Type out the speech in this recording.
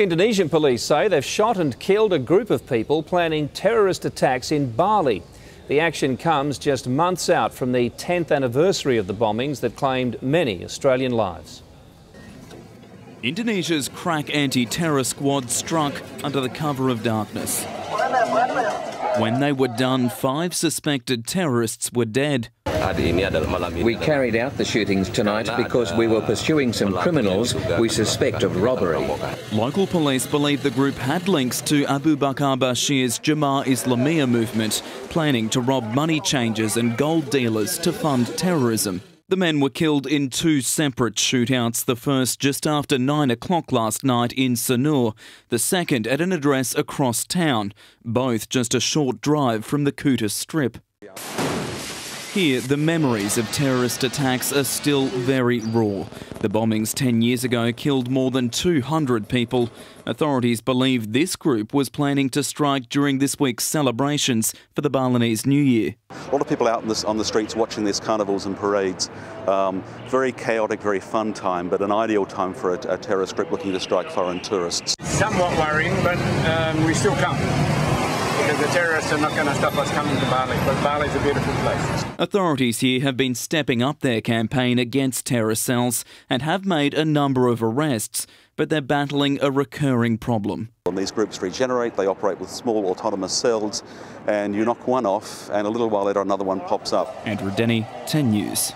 Indonesian police say they've shot and killed a group of people planning terrorist attacks in Bali. The action comes just months out from the 10th anniversary of the bombings that claimed many Australian lives. Indonesia's crack anti terror squad struck under the cover of darkness. When they were done, five suspected terrorists were dead. We carried out the shootings tonight because we were pursuing some criminals we suspect of robbery. Local police believe the group had links to Abu Bakar Bashir's Jemaah Islamiyah movement, planning to rob money changers and gold dealers to fund terrorism. The men were killed in two separate shootouts, the first just after 9 o'clock last night in Sanur, the second at an address across town, both just a short drive from the Kuta Strip. Here, the memories of terrorist attacks are still very raw. The bombings 10 years ago killed more than 200 people. Authorities believe this group was planning to strike during this week's celebrations for the Balinese New Year. A lot of people out this, on the streets watching these carnivals and parades. Um, very chaotic, very fun time, but an ideal time for a, a terrorist group looking to strike foreign tourists. Somewhat worrying, but um, we still come because the terrorists are not going to stop us coming to Bali, but Bali's a beautiful place. Authorities here have been stepping up their campaign against terror cells and have made a number of arrests, but they're battling a recurring problem. When these groups regenerate, they operate with small autonomous cells, and you knock one off, and a little while later another one pops up. Andrew Denny, 10 News.